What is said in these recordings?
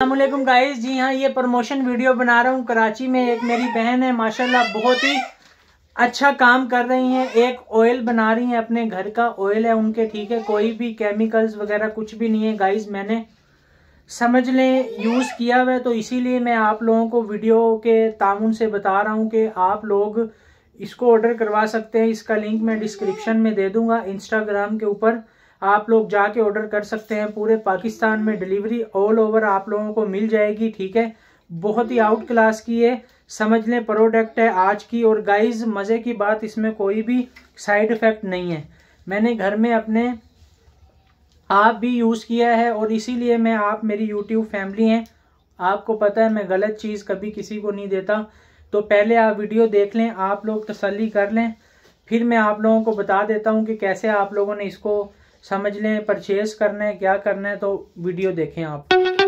अल्लाम guys जी हाँ ये promotion video बना रहा हूँ कराची में। एक मेरी बहन है, माशाल्लाह, बहुत ही अच्छा काम कर रही हैं। एक ऑयल बना रही हैं अपने घर का। ऑयल है उनके, ठीक है। कोई भी केमिकल्स वगैरह कुछ भी नहीं है गाइस मैंने समझ लें यूज़ किया हुआ तो इसीलिए मैं आप लोगों को वीडियो के ताउन से बता रहा हूँ कि आप लोग इसको ऑर्डर करवा सकते हैं। इसका लिंक मैं डिस्क्रिप्शन में दे दूँगा इंस्टाग्राम के ऊपर। आप लोग जाके ऑर्डर कर सकते हैं। पूरे पाकिस्तान में डिलीवरी ऑल ओवर आप लोगों को मिल जाएगी, ठीक है? बहुत ही आउट क्लास की है। समझ लें प्रोडक्ट है आज की। और गाइस मज़े की बात, इसमें कोई भी साइड इफ़ेक्ट नहीं है। मैंने घर में अपने आप भी यूज़ किया है और इसीलिए मैं, आप मेरी यूट्यूब फैमिली हैं। आपको पता है, मैं गलत चीज़ कभी किसी को नहीं देता। तो पहले आप वीडियो देख लें, आप लोग तसली कर लें। फिर मैं आप लोगों को बता देता हूँ कि कैसे आप लोगों ने इसको समझ लें परचेज करना है क्या करना है तो वीडियो देखें आप।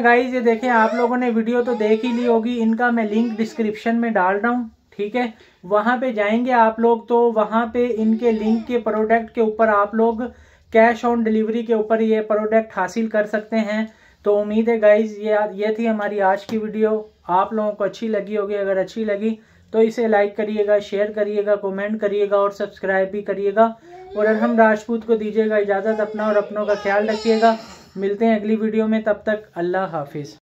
Guys ये देखें, आप लोगों ने वीडियो तो देख ही ली होगी, इनका मैं लिंक डिस्क्रिप्शन में डाल रहा हूँ, ठीक है? वहाँ पे जाएँगे आप लोग तो वहाँ पे इनके लिंक के प्रोडक्ट के ऊपर आप लोग कैश ऑन डिलीवरी के ऊपर ये प्रोडक्ट हासिल कर सकते हैं। तो उम्मीद है गाइज़ ये ये थी हमारी आज की वीडियो आप लोगों को अच्छी लगी होगी, अगर अच्छी लगी तो इसे लाइक करिएगा शेयर करिएगा कमेंट करिएगा और सब्सक्राइब भी करिएगा। और अरहम राजपूत को दीजिएगा इजाज़त अपना और अपनों का ख्याल रखिएगा। मिलते हैं अगली वीडियो में तब तक अल्लाह हाफिज़।